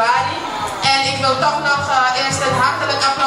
En ik wil toch nog eh, eerst een hartelijk.